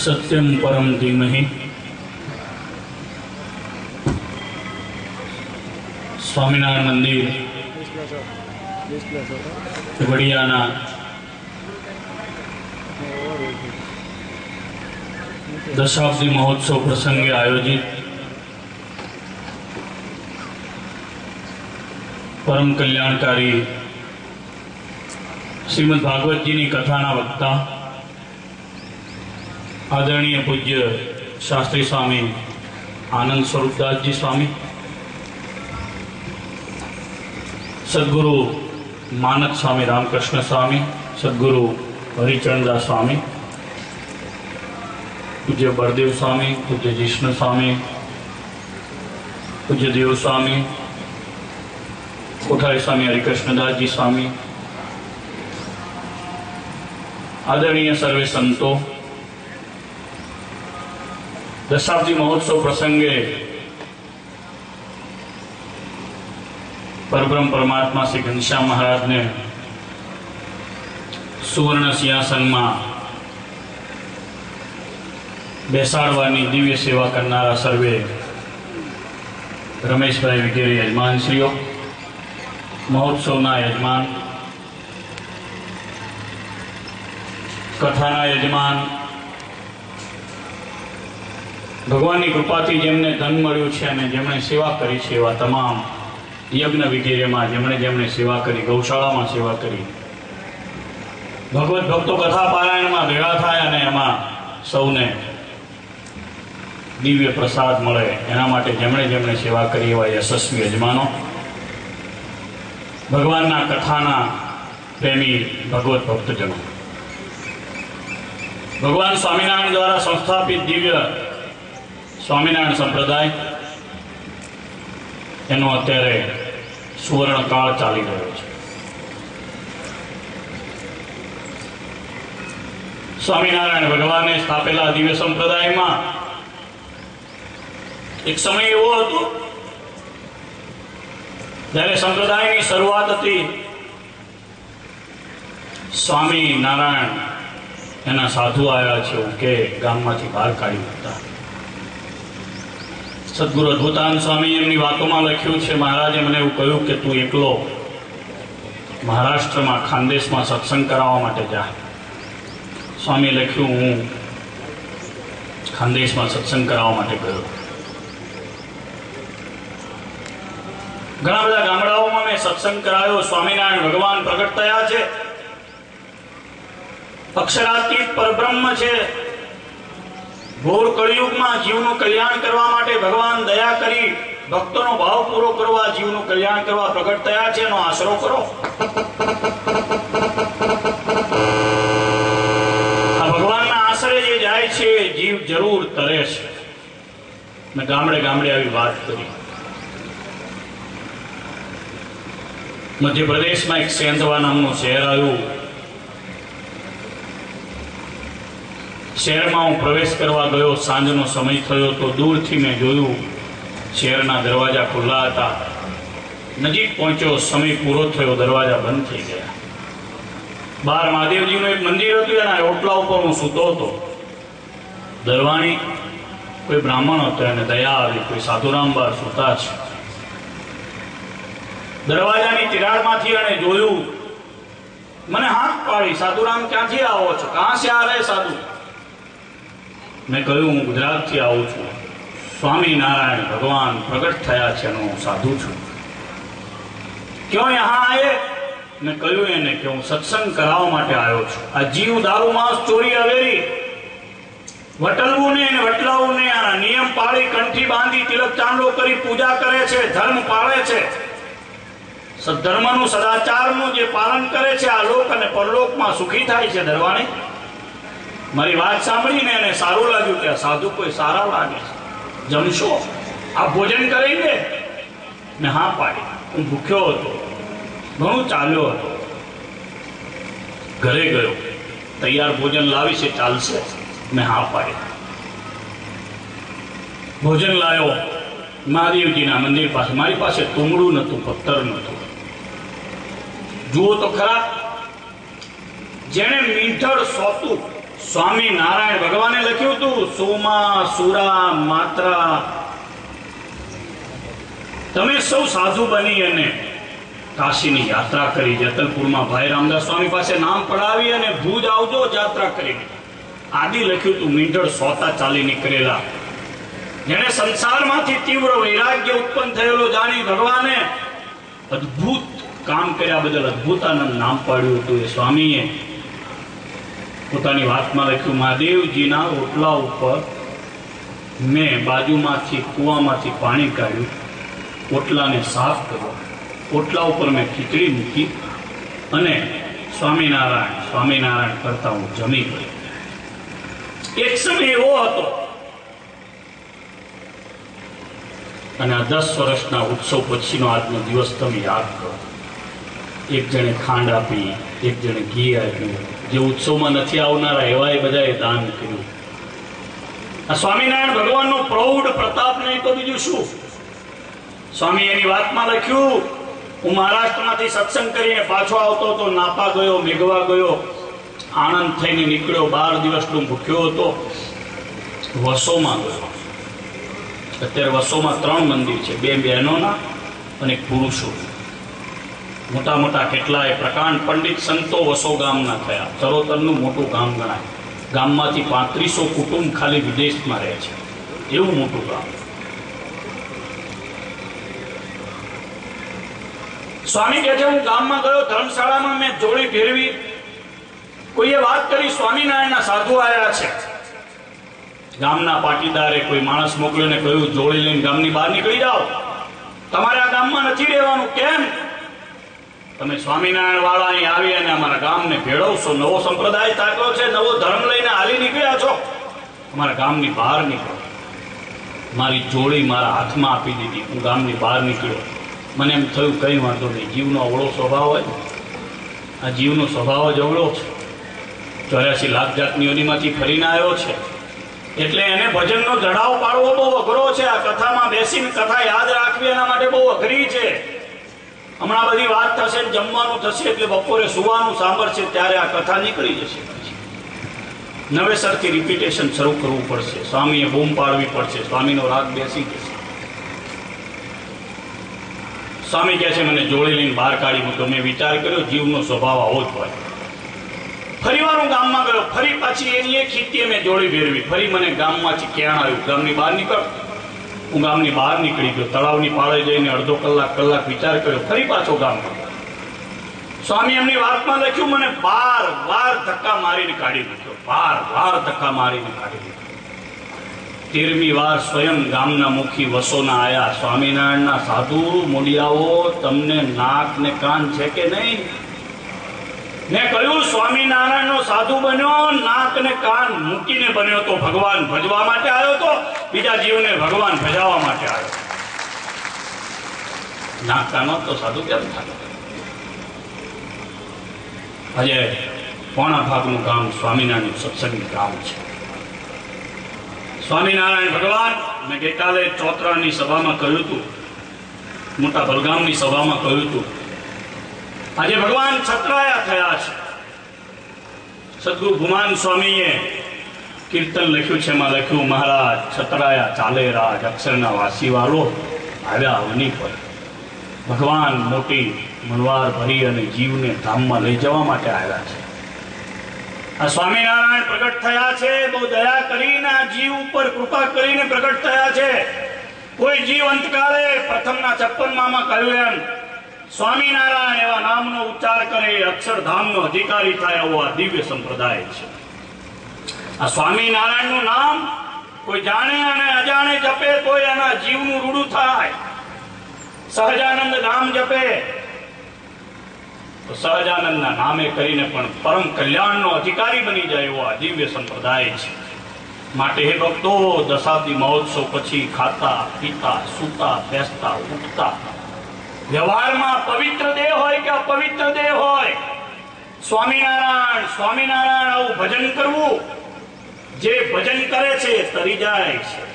સત્યમ પરમ ધીમહિ સ્વામિનારાયણ મંદિર વડિયાના દશાબ્દી મહોત્સવ પ્રસંગે આયોજિત પરમ કલ્યાણકારી શ્રીમદ ભાગવતજીની કથાના વક્તા આદરણીય પૂજ્ય શાસ્ત્રી સ્વામી આનંદ સ્વરૂપદાસજી સ્વામી, સદગુરુ માનક સ્વામી રામકૃષ્ણ સ્વામી, સદગુરુ હરિચરણદાસ સ્વામી, પૂજ્ય બળદેવ સ્વામી, પૂજ્ય જિષ્ણુ સ્વામી, પૂજ્ય દેવ સ્વામી, કોઠારી સ્વામી હરિકૃષ્ણદાસજી સ્વામી, આદરણીય સર્વે સંતો દશાબ્દી મહોત્સવ પ્રસંગે પરબ્રહ્મ પરમાત્મા શ્રી ઘનશ્યામ મહારાજને સુવર્ણ સિંહાસનમાં બેસાડવાની દિવ્ય સેવા કરનારા સર્વે રમેશભાઈ વગેરે યજમાનશ્રીઓ, મહોત્સવના યજમાન, કથાના યજમાન ભગવાનની કૃપાથી જેમને ધન મળ્યું છે અને જેમણે સેવા કરી છે એવા તમામ યજ્ઞ વગેરેમાં જેમણે જેમણે સેવા કરી, ગૌશાળામાં સેવા કરી. ભગવત ભક્તો કથા પારાયણમાં ભેગા થાય અને એમાં સૌને દિવ્ય પ્રસાદ મળે. એના માટે જેમણે જેમણે સેવા કરી એવા યશસ્વી યજમાનો. ભગવાનના કથાના પ્રેમી ભગવત ભક્તજનો. ભગવાન સ્વામિનારાયણ દ્વારા સંસ્થાપિત દિવ્ય સ્વામિનારાયણ સંપ્રદાય, એનો અત્યારે સુવર્ણ કાળ ચાલી રહ્યો છે. સ્વામિનારાયણ ભગવાને સ્થાપેલા દિવ્ય સંપ્રદાયમાં એક સમય એવો હતો, જ્યારે સંપ્રદાયની શરૂઆત હતી સ્વામી નારાયણ એના સાધુ આવ્યા છે કે ગામમાંથી બહાર કાઢી મૂકતા સદગુરુ અદ્ભુતાન સ્વામી એમની વાતોમાં લખ્યું છે, મહારાજે મને એવું કહ્યું કે તું એકલો મહારાષ્ટ્રમાં, ખાનદેશમાં સત્સંગ કરાવવા માટે જા. સ્વામી લખ્યું, હું ખાનદેશમાં સત્સંગ કરાવવા માટે ગયો. ઘણા બધા ગામડાઓમાં મેં સત્સંગ કરાયો, સ્વામિનારાયણ ભગવાન પ્રગટ થયા છે. અક્ષરાતીત પરબ્રહ્મ છે. ઘોર કળિયુગમાં જીવનું કલ્યાણ કરવા માટે ભગવાન દયા કરી ભક્તોનો ભાવ પૂરો કરવા જીવનું કલ્યાણ કરવા પ્રગટ થયા છે, એનો આશરો કરો. ભગવાનના આશરે જે જાય છે, જીવ જરૂર તરે છે. મેં ગામડે ગામડે આવી વાત કરી. મધ્યપ્રદેશમાં એક સેંધવા નામનું શહેર આવ્યું. શહેરમાં હું પ્રવેશ કરવા ગયો, સાંજનો સમય થયો તો દૂરથી મેં જોયું, શહેરના દરવાજા ખુલ્લા હતા. નજીક પહોંચ્યો, સમય પૂરો થયો, દરવાજા બંધ થઈ ગયા. બહાર મહાદેવજીનું એક મંદિર હતું, એના ઓટલા ઉપર હું સૂતો હતો. દરવાણી, કોઈ બ્રાહ્મણ હતો, એને દયા આવી, કોઈ સાધુરામ બહાર સૂતા છે. દરવાજાની તિરાડમાંથી એણે જોયું, મને હાથ પાડી, સાધુરામ, ક્યાંથી આવો છો? કાં છે આ રહે સાધુ? મેં કહ્યું, હું ગુજરાતથી આવું છું. સ્વામિનારાયણ ભગવાન પ્રગટ થયા છે અને હું સાધુ છું. ક્યો યહાં આયે? મેં કહ્યું એને કે હું સત્સંગ કરાવવા માટે આવ્યો છું. આ જીવ દારૂ માંસ ચોરી અવેરી. વટલવું ને વટલાવું ને આ નિયમ પાળી કંઠી બાંધી તિલક ચાંદલો કરી પૂજા કરે છે, ધર્મ પાળે છે. સદ્ધર્મનું સદાચારનું જે પાલન કરે છે, આ લોક અને પરલોકમાં સુખી થાય છે, દરવાણી? મારી વાત સાંભળીને એને સારું લાગ્યું કે સાધુ કોઈ સારા લાગે જમશો? આ ભોજન કરેંગે મેં હા પાડી. હું ભૂખ્યો હતો. ઘણું ચાલ્યો હતો. ઘરે ગયો. તૈયાર ભોજન લાવી છે ચાલશે. મેં હા પાડી. ભોજન લાવ્યો મહાદેવજીના મંદિર પાસે. મારી પાસે તુમડું નહોતું, પથ્થર નહોતું. જુઓ તો ખરા. જેણે મીંઠળ સોતું સ્વામી નારાયણ ભગવાને લખ્યું હતું, સોમા સુરા માત્રા. તમે સૌ સાધુ બની અને કાશીની યાત્રા કરી, જતલપુરમાં ભાઈ રામદાસ સ્વામી પાસે નામ પડાવી અને ભુજ આવજો યાત્રા કરીને આદિ લખ્યું હતું, મીંઢળ સોતા ચાલી નીકળેલા. જેને સંસારમાંથી તીવ્ર વૈરાગ્ય ઉત્પન્ન થયેલો જાણી ભગવાને અદ્ભુત કામ કર્યા બદલ અદ્ભુતાનંદ નામ પાડ્યું હતું એ સ્વામીએ. પોતાની વાતમાં લખ્યું મહાદેવજીના ઓટલા ઉપર મેં બાજુમાંથી કૂવામાંથી પાણી કાઢ્યું. ઓટલાને સાફ કર્યો. ઓટલા ઉપર મેં ખીચડી મૂકી અને સ્વામિનારાયણ સ્વામિનારાયણ કરતા હું જમી ગયો. એક સમય એવો હતો અને આ દસ વર્ષના ઉત્સવ પછીનો આજનો દિવસ તમે યાદ કરો. એક જણે ખાંડ આપી, એક જણે ઘી આપ્યું. જે ઉત્સવમાં નથી આવનારા એવા એ બધાએ દાન કર્યું. આ સ્વામિનારાયણ ભગવાનનો પ્રૌઢ પ્રતાપ નહીં તો બીજું શું? સ્વામી એની વાતમાં લખ્યું, હું મહારાષ્ટ્રમાંથી સત્સંગ કરીને પાછો આવતો હતો, નાપા ગયો, મેઘવા ગયો. આણંદ થઈને નીકળ્યો, બાર દિવસનું ભૂખ્યો હતો. વસોમાં ગયો. અત્યારે વસોમાં ત્રણ મંદિર છે, બે બહેનોના અને પુરુષોના. પુરુષો મોટા મોટા કેટલાય પ્રકાંડ પંડિત સંતો વસો ગામના થયા. ચરોતરનું મોટું ગામ ગણાય. ગામમાંથી પાંત્રીસો કુટુંબ ખાલી વિદેશમાં રહે છે. એવું મોટું ગામ. સ્વામી કહે છે, હું ગામમાં ગયો, ધર્મશાળામાં મેં જોડી ફેરવી કોઈએ વાત કરી, સ્વામિનારાયણના સાધુ આવ્યા છે. ગામના પાટીદારે કોઈ માણસ મોકલ્યો ને કહ્યું, જોડી લઈને ગામની બહાર નીકળી જાઓ. તમારે આ ગામમાં નથી રહેવાનું. કેમ? તમે સ્વામિનારાયણ અહીં આવી અને અમારા ગામને ભેળવશો, નવો સંપ્રદાય તાક્યો છે, નવો ધર્મ લઈને હાલી નીકળ્યા છો. અમારા ગામની બહાર નીકળો. મારી જોડી મારા હાથમાં આપી દીધી. હું ગામની બહાર નીકળ્યો. મને એમ થયું, કંઈ વાંધો નહીં. જીવનો અવળો સ્વભાવ હોય. આ જીવનો સ્વભાવ જ અવળો છે. ચોર્યાસી લાખ જાતનીઓનીમાંથી ફરીને આવ્યો છે. એટલે એને ભજનનો જડાવ પાડવો બહુ અઘરો છે. આ કથામાં બેસીને કથા યાદ રાખવી એના માટે બહુ અઘરી છે. હમણાં બધી વાત થશે જમવાનું થશે એટલે બપોરે સુવાનું સાંભળશે ત્યારે આ કથા નીકળી જશે. નવેસરથી રિપીટેશન શરૂ કરવું પડશે. સ્વામીએ બૂમ પાડવી પડશે. સ્વામીનો રાગ બેસી જશે. સ્વામી કહે છે, મને જોડી લઈને બહાર કાઢી. મૂક્યો મેં વિચાર કર્યો, જીવનો સ્વભાવ આવો જ હોય. ફરી વાર હું ગામમાં ગયો. ફરી પાછી એની એક ખીતી મેં જોડી ફેરવી ફરી મને ગામમાંથી ક્યાં આવ્યું. ગામની બહાર નીકળ. હું ગામની બહાર નીકળી ગયો. તળાવની પાળે જઈને અડધો કલાક કલાક વિચાર કર્યો, ફરી પાછો ગામમાં. સ્વામી એમની વાતમાં લખ્યું, મને બાર વાર ધક્કા મારીને કાઢી મૂક્યો. બાર વાર ધક્કા મારીને કાઢી મૂક્યો. તેરમી વાર સ્વયં ગામના મુખી વસોના આયા. સ્વામિનારાયણના સાધુ મોડિયાઓ તમને નાક ને કાન છે કે નહીં? મેં કહ્યું, સ્વામિનારાયણનો સાધુ બન્યો, નાક ને કાન મૂકીને બન્યો તો ભગવાન ભજવા માટે આવ્યો તો, બીજા જીવને ભગવાન ભજાવવા માટે આવ્યો. નાક કાનો તો સાધુ કેમ થાય આજે પોણા ભાગનું કામ સ્વામિનારાયણ સત્સંગનું કામ છે. સ્વામિનારાયણ ભગવાન, મેં ગઈકાલે ચોતરાની સભામાં કહ્યું હતું, મોટા બલગામની સભામાં કહ્યું હતું આજે ભગવાન છત્રાયા થયા છે. સદગુરુ ભુમાન સ્વામીએ કીર્તન લખ્યું છે, એમાં લખ્યું, મહારાજ છત્રાયા ચાલે રાજ અક્ષરના વાસી વાળો આવ્યા અવની પર. ભગવાન મોટી મનવાર ભરી અને જીવને ધામમાં લઈ જવા માટે આવ્યા છે. આ સ્વામિનારાયણ પ્રગટ થયા છે, બહુ દયા કરીને આ જીવ ઉપર કૃપા કરીને પ્રગટ થયા છે. કોઈ જીવ અંતકાળે પ્રથમના છપ્પનમાં કહ્યું એમ સ્વામિનારાયણ એવા નામનો ઉચ્ચાર કરે અક્ષરધામનો અધિકારી થાય એવો આ દિવ્ય સંપ્રદાય છે. આ સ્વામિનારાયણનું નામ કોઈ જાણે અને અજાણે જપે તો એના જીવનું રૂડું થાય. સહજાનંદ નામ જપે. સહજાનંદના નામે કરીને પણ પરમ કલ્યાણનો અધિકારી બની જાય એવો આ દિવ્ય સંપ્રદાય છે. માટે હે ભક્તો, દશાબ્દી મહોત્સવ પછી ખાતા, પીતા, સૂતા, બેસતા, ઉઠતા વ્યવહારમાં પવિત્ર દેહ હોય કે અપવિત્ર દેહ હોય? સ્વામિનારાયણ સ્વામિનારાયણ આવું ભજન કરવું? જે ભજન કરે છે તરી જાય છે.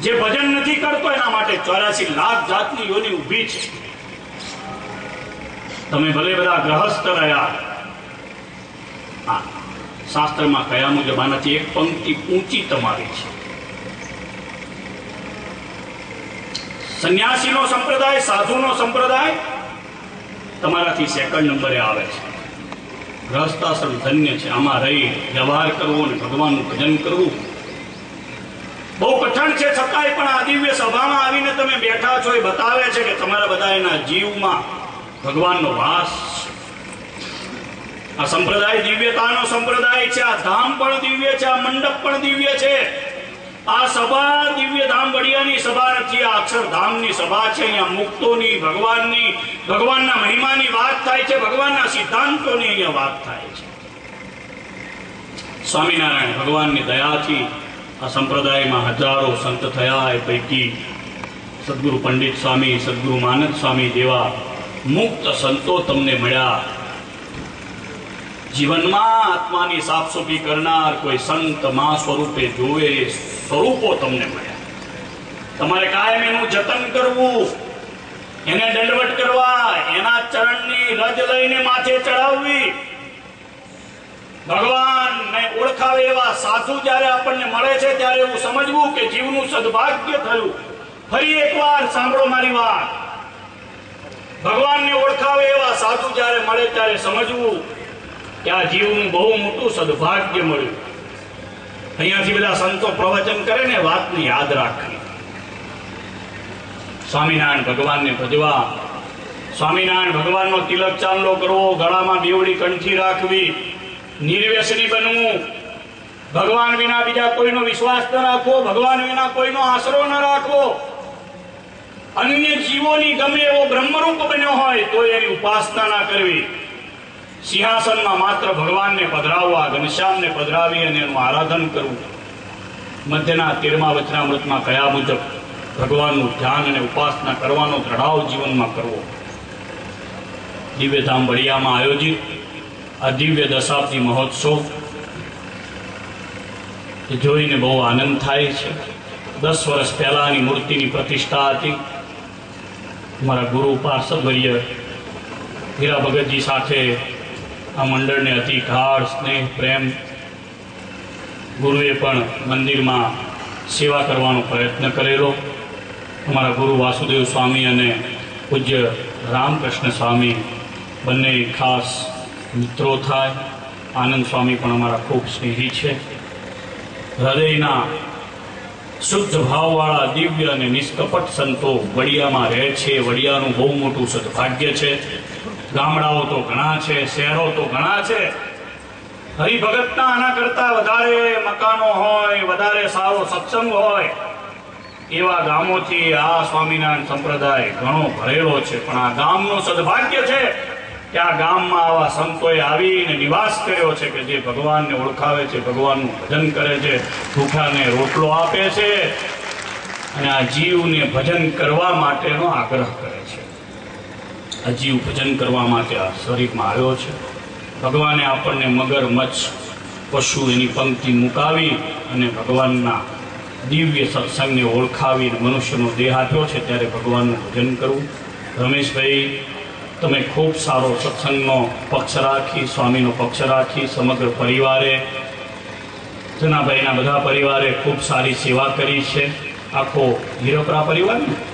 જે ભજન નથી કરતો એના માટે ચોરાસી લાખ જાતની યોની ઊભી છે. તમે ભલે બધા ગ્રહસ્થ રહ્યા. હા, શાસ્ત્રમાં કયા મુજબ આનાથી એક પંક્તિ ઊંચી તમારી છે. સંન્યાસીનો સંપ્રદાય, સાધુનો સંપ્રદાય, તમારાથી સેકન્ડ નંબરે આવે છે. ગ્રહસ્થાશ્રમ ધન્ય છે. આમાં રહી, વ્યવહાર કરવો અને ભગવાનનું ભજન કરવું. બહુ કઠણ છે, છતાંય પણ આ દિવ્ય સભામાં આવીને તમે બેઠા છો એ બતાવે છે કે તમારા બધા એના જીવમાં ભગવાનનો વાસ. આ સંપ્રદાય દિવ્યતાનો સંપ્રદાય છે, આ ધામ પણ દિવ્ય છે, આ મંડપ પણ દિવ્ય છે. આ સભા દિવ્ય ધામ વડિયાની સભા નથી, આ અક્ષરધામની સભા છે. અહીંયા મુક્તોની, ભગવાનની, ભગવાનના મહિમાની વાત થાય છે, ભગવાનના સિદ્ધાંતોની અહીંયા વાત થાય છે. સ્વામિનારાયણ, ભગવાનની દયાથી આ સંપ્રદાયમાં હજારો સંત થયા એ પૈકી સદગુરુ પંડિત સ્વામી, સદગુરુ માનદ સ્વામી જેવા મુક્ત સંતો તમને મળ્યા. જીવનમાં આત્માની સાફસૂફી કરનાર કોઈ સંત મા સ્વરૂપે જોવે સ્વરૂપો તમને મળ્યા તમારે કાયમ એનું જતન કરવું, એને દંડવટ કરવા, એના ચરણની રજ લઈને માથે ચડાવવી ભગવાનને ઓળખાવે એવા સાધુ જ્યારે આપણને મળે છે ત્યારે એવું સમજવું કે જીવનું સદભાગ્ય થયું. ફરી એકવાર સાંભળો મારી વાત. ભગવાનને ઓળખાવે એવા સાધુ જ્યારે મળે ત્યારે સમજવું કે આ જીવનું બહુ મોટું સદભાગ્ય મળ્યું. અહીંયાથી બધા સંતો પ્રવચન કરે ને વાતને યાદ રાખવી. સ્વામિનારાયણ ભગવાનને ભજવા. સ્વામિનારાયણ ભગવાનનો તિલક ચાંદલો કરવો, ગળામાં બેવડી કંઠી રાખવી, નિર્વ્યસની બનવું. ભગવાન વિના બીજા કોઈનો વિશ્વાસ ન રાખવો, ભગવાન વિના કોઈનો આશરો ન રાખવો. અન્ય જીવોની ગમે એવો બ્રહ્મરૂપ બન્યો હોય, તો એની ઉપાસના ના કરવી. સિંહાસનમાં માત્ર ભગવાનને પધરાવવા, ઘનશ્યામને પધરાવી અને એનું આરાધન કરવું. મધ્યના તેરમા વચનામૃતમાં કયા મુજબ ભગવાનનું ધ્યાન અને ઉપાસના કરવાનો દ્રઢાવ જીવનમાં કરવો? દિવ્યધામ બળિયામાં આયોજિત આ દિવ્ય દશાબ્દી મહોત્સવ જોઈને બહુ આનંદ થાય છે. દસ વર્ષ પહેલાની મૂર્તિની પ્રતિષ્ઠા હતી. મારા ગુરુ પાર્ષદવર્ય હીરા ભગતજી સાથે આ મંડળને અતિ ગાઢ સ્નેહ, પ્રેમ, ગુરુએ પણ મંદિરમાં સેવા કરવાનો પ્રયત્ન કરેલો. અમારા ગુરુ વાસુદેવ સ્વામી અને પૂજ્ય રામકૃષ્ણ સ્વામી બંને ખાસ મિત્રો થાય. આનંદ સ્વામી પણ અમારા ખૂબ સ્નેહી છે. હૃદયના શુદ્ધ ભાવવાળા દિવ્ય અને નિષ્કપટ સંતો વડિયામાં રહે છે. વડિયાનું બહુ મોટું સદભાગ્ય છે. ગામડાઓ તો ઘણા છે, શહેરો તો ઘણા છે. હરિભગતના આના કરતા વધારે મકાનો હોય, વધારે સારો સત્સંગ હોય, એવા ગામોથી આ સ્વામિનારાયણ સંપ્રદાય ઘણો ભરેલો છે. પણ આ ગામનું સદભાગ્ય છે કે આ ગામમાં આવા સંતોએ આવીને નિવાસ કર્યો છે કે જે ભગવાનને ઓળખાવે છે, ભગવાનનું ભજન કરે છે, ભૂખાને રોટલો આપે છે અને આ જીવને ભજન કરવા માટેનો આગ્રહ છે ભજન કરવા માટે આ શરીરમાં આવ્યો છે. ભગવાને આપણને મગર, મચ્છ, પશુ એની પંક્તિ મુકાવી અને ભગવાનના દિવ્ય સત્સંગને ઓળખાવીને મનુષ્યનો દેહ આપ્યો છે ત્યારે ભગવાનનું ભજન કરવું. રમેશભાઈ, તમે ખૂબ સારો સત્સંગનો પક્ષ રાખી, સ્વામીનો પક્ષ રાખી, સમગ્ર પરિવારે, જનાભાઈના બધા પરિવારે ખૂબ સારી સેવા કરી છે. આખો હીરપરા પરિવાર ને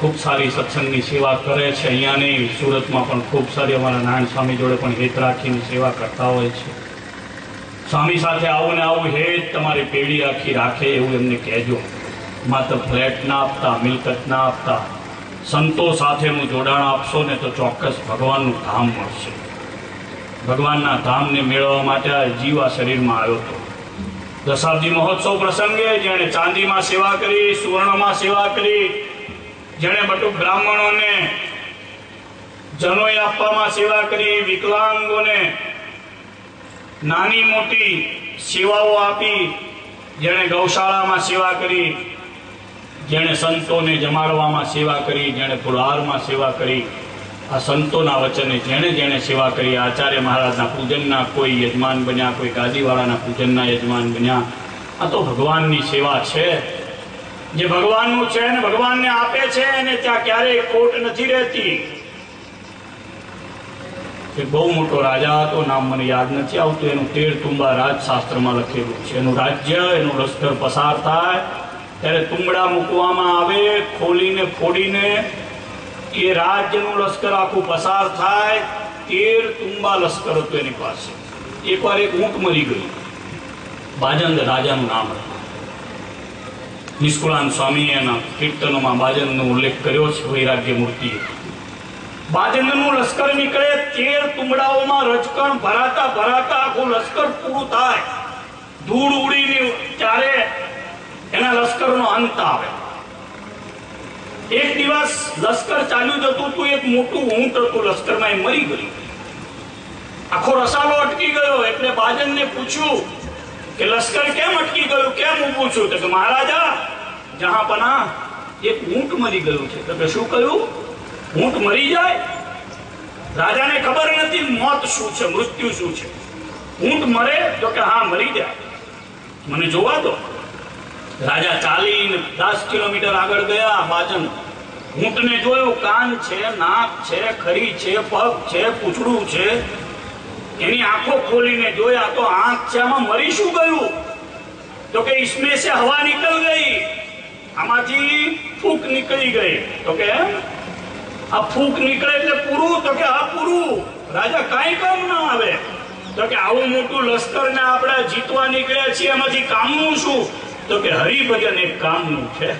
ખૂબ સારી સત્સંગની સેવા કરે છે. અહીંયા નહીં, સુરતમાં પણ ખૂબ સારી અમારા નારાયણ સ્વામી જોડે પણ હેત રાખીને સેવા કરતા હોય છે. સ્વામી સાથે આવું ને આવું હેત તમારી પેઢી આખી રાખે એવું એમને કહેજો. માત્ર ફ્લેટ ના આપતા, મિલકત ના આપતા. સંતો સાથેનું જોડાણ આપશો ને તો ચોક્કસ ભગવાનનું ધામ મળશે. ભગવાનના ધામને મેળવવા માટે આ જીવ શરીરમાં આવ્યો હતો. દશાબ્દી મહોત્સવ પ્રસંગે જેણે ચાંદીમાં સેવા કરી, સુવર્ણમાં સેવા કરી જેણે બટુક બ્રાહ્મણોને જનોઈ આપવામાં સેવા કરી, વિકલાંગોને નાની મોટી સેવાઓ આપી, જેણે ગૌશાળામાં સેવા કરી, જેણે સંતોને જમાડવામાં સેવા કરી, જેણે પુરહારમાં સેવા કરી, આ સંતોના વચને જેણે જેણે સેવા કરી, આચાર્ય મહારાજના પૂજનના કોઈ યજમાન બન્યા, કોઈ ગાદીવાળાના પૂજનના યજમાન બન્યા. આ તો ભગવાનની સેવા છે. જે ભગવાનનું છે અને ભગવાનને આપે છે અને ત્યાં ક્યારેય ખોટ નથી રહેતી. બહુ મોટો રાજા હતો, નામ મને યાદ નથી આવતું. એનું તેર તુંબા રાજશાસ્ત્રમાં લખેલું છે. એનું રાજ્ય, એનું લશ્કર પસાર થાય, ત્યારે તુંબડા મૂકવામાં આવે, ખોલીને, ફોડીને, એ રાજ્યનું લશ્કર આખું પસાર થાય. તેર તુંબા લશ્કર હતું એની પાસે. એકવાર એક ઊંટ મરી ગયું. બાજંદ રાજાનું નામ હતું. નિષ્કુળાન સ્વામીએ એના કીર્તનોમાં બાજનનો ઉલ્લેખ કર્યો છે, વૈરાગ્ય મૂર્તિ બાજનનું લશ્કર નીકળે, તેર તુંબડાઓમાં રજકણ ભરાતા ભરાતા આખું લશ્કર પૂરું થાય. ધૂળ ઉડીને ત્યારે એના લશ્કરનો અંત આવે. એક દિવસ લશ્કર ચાલ્યું જતું હતું એક મોટું ઊંટ હતું, લશ્કરમાં એ મરી ગયું. આખો રસાલો અટકી ગયો, એટલે બાજનને પૂછ્યું કે લશ્કર કેમ અટકી ગયું? કેમ ઊભું છું? તો કે મહારાજા જહાંપના એક ઊંટ મરી ગયું છે. તો કે શું કહ્યું? ઊંટ મરી જાય? રાજાને ખબર નથી મોત શું છે, મૃત્યુ શું છે. ઊંટ મરે તો કે હા, મરી જાય. મને જોવા દો. રાજા ચાલીને દસ કિલોમીટર આગળ ગયા, બાજન. ઊંટને જોયું, કાન છે, નાક છે, ખરી છે, પગ છે, પૂંછડું છે. એની આંખો ખોલીને જોયા તો આંખ છે આમાં મરી શું ગયું? તો કે ઈસમે સે હવા નીકળ ગઈ. આમાંથી ફૂક નીકળી ગઈ. તો કે આ ફૂક નીકળે એટલે પૂરું? તો કે આ પૂરું. રાજા કાંઈ કામ ના આવે. તો કે આવું મોટું લશ્કર ને આપણે જીતવા નીકળ્યા છીએ એમાંથી કામનું શું? તો કે હરિભજન એક કામનું છે.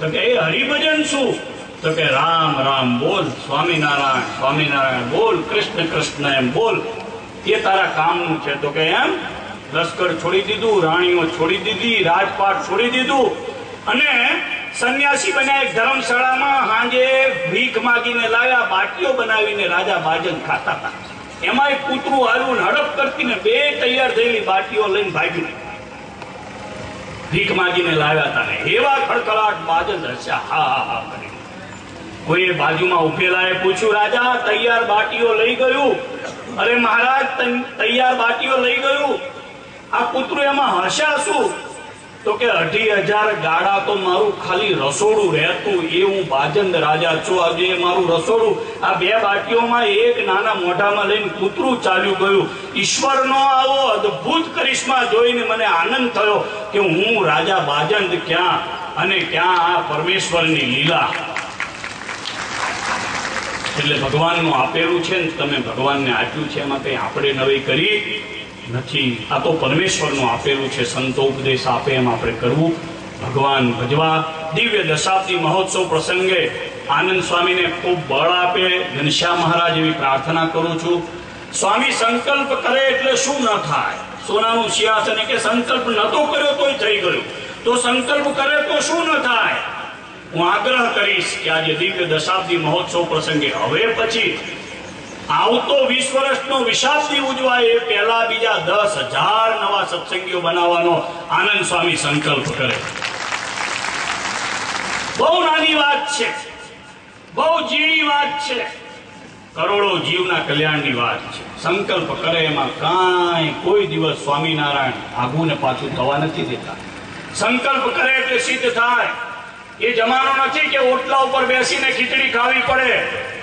તો કે એ હરિભજન શું? તો કે રામ રામ બોલ, સ્વામિનારાયણ સ્વામિનારાયણ બોલ, કૃષ્ણ કૃષ્ણ એમ બોલ. એ તારા કામનું છે. તો કે એમ? લશ્કર છોડી દીધું, રાણીઓ છોડી દીધી, રાજપાટ છોડી દીધું. અને સંન્યાસી બન્યા એક ધર્મશાળામાં હાંજે ભીખ માગીને લાવ્યા, બાટીઓ બનાવીને રાજા બાજન ખાતા હતા. એમાં એક કૂતરું આવ્યું હડપ કરતી ને બે તૈયાર થયેલી બાટીઓ લઈને ભાગ્યું ભીખ માગીને લાવ્યા હતા એવા ખડખડાટ બાજન હસ્યા, હા હા હા કરી કોઈએ બાજુમાં ઉભેલાએ પૂછ્યું, રાજા, તૈયાર બાટીઓ લઈ ગયું? અરે મહારાજ તૈયાર બાટીઓ લઈ ગયું. આ કૂતરું એમાં હસ્યા શું? તો કે અઢી હજાર ગાડા તો મારું ખાલી રસોડું રહેતું એ હું બાજંદ રાજા છું, આજે મારું રસોડું. આ બે બાટીઓમાં એક નાના મોઢામાં લઈને કૂતરું ચાલ્યું ગયું. ઈશ્વરનો આવો અદ્ભુત કરિશ્મા જોઈને મને આનંદ થયો કે હું રાજા બાજંદ ક્યાં અને ક્યાં આ પરમેશ્વરની લીલા એટલે ભગવાનનું આપેલું છે ને તમે ભગવાનને આપ્યું છે, એમાં કંઈ આપણે નવી કરી નથી. આ તો પરમેશ્વરનું આપેલું છે, સંતો ઉપદેશ આપે એમ આપણે કરવું. ભગવાન ભજવા, દિવ્ય દશાબ્દી મહોત્સવ પ્રસંગે આનંદ સ્વામીને ખૂબ બળ આપે. ઘનશ્યામ મહારાજ એવી પ્રાર્થના કરું છું. સ્વામી, સંકલ્પ કરે એટલે શું ન થાય? સોનાનું સિંહાસન કે સંકલ્પ નતો કર્યો તોય થઈ ગયું. તો સંકલ્પ કરે તો શું ન થાય? હું આગ્રહ કરીશ કે આજે દિવ્ય દશાબ્દી મહોત્સવ પ્રસંગે હવે પછી આવતો વીસ વર્ષનો વિશાબ્દી ઉજવાય એ પહેલા બીજા દસ હજાર નવા સત્સંગીઓ બનાવવાનો આનંદ સ્વામી સંકલ્પ કરે. બહુ નાની વાત છે. બહુ ઝીણી વાત છે. કરોડો જીવના કલ્યાણની વાત છે. સંકલ્પ કરે એમાં કાંઈ કોઈ દિવસ સ્વામિનારાયણ આગુ ને પાછું થવા નથી દેતા. સંકલ્પ કરે એટલે સિદ્ધ થાય. એ જમાનો નથી કે ઓટલા ઉપર બેસીને ખીચડી ખાવી પડે.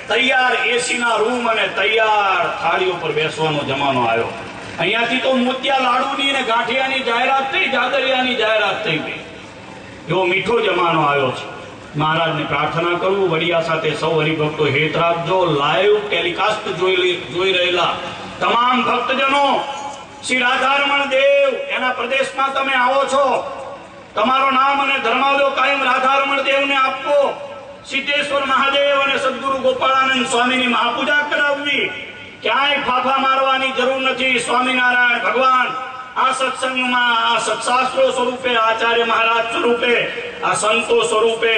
તૈયાર એસી ના રૂમ અને તૈયાર થાળી ઉપર બેસવાનો જમાનો આવ્યો. અહીંયાથી તો મોતિયા લાડુની અને ગાંઠિયાની જાહેરાત થઈ, જાદરિયાની જાહેરાત થઈ ગઈ. એવો મીઠો જમાનો આવ્યો છે. મહારાજને પ્રાર્થના કરું, વડિયા સાથે સૌ હરિભક્તો હેત રાખજો. લાઈવ ટેલિકાસ્ટ જોઈ રહેલા તમામ ભક્તજનો, શ્રી રાધારમણ દેવ, એના પ્રદેશમાં તમે આવો છો. તમારો નામ અને ધર્માદો કાયમ રાધારમણ દેવને આપવો સિદ્ધેશ્વર મહાદેવ અને સદગુરુ ગોપાળાનંદ સ્વામીની મહાપૂજા કરાવવી. ક્યાંય ફાફા મારવાની જરૂર નથી, સ્વામિનારાયણ ભગવાન. આ સત્સંગમાં, આ સત્શાસ્ત્રો સ્વરૂપે, આચાર્ય મહારાજ સ્વરૂપે, આ સંતો સ્વરૂપે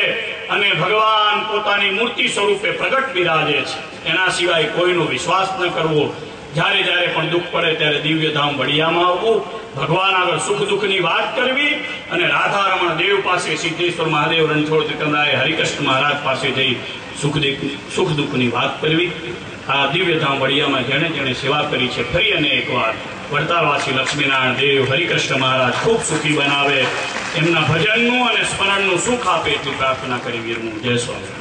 અને ભગવાન પોતાની મૂર્તિ સ્વરૂપે પ્રગટ બિરાજે છે. એના સિવાય કોઈનો વિશ્વાસ ન કરવો. જ્યારે જ્યારે પણ દુઃખ પડે ત્યારે દિવ્યધામ વડિયામાં આવવું. ભગવાન આગળ સુખ દુઃખની વાત કરવી અને રાધારમણ દેવ પાસે સિદ્ધેશ્વર મહાદેવ રણછોડ ત્રિકમરાય હરિકૃષ્ણ મહારાજ પાસે જઈ સુખ સુખ દુઃખની વાત કરવી. આ દિવ્યધામ વડિયામાં જેણે જેણે સેવા કરી છે, ફરી અને એકવાર વડતાલવાસી લક્ષ્મીનારાયણ દેવ હરિકૃષ્ણ મહારાજ ખૂબ સુખી બનાવે. એમના ભજનનું અને સ્મરણનું સુખ આપે એટલી પ્રાર્થના કરી વીરનું. જય સ્વામી